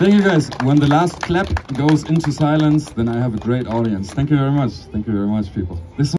Thank you guys. When the last clap goes into silence, then I have a great audience. Thank you very much. Thank you very much, people. This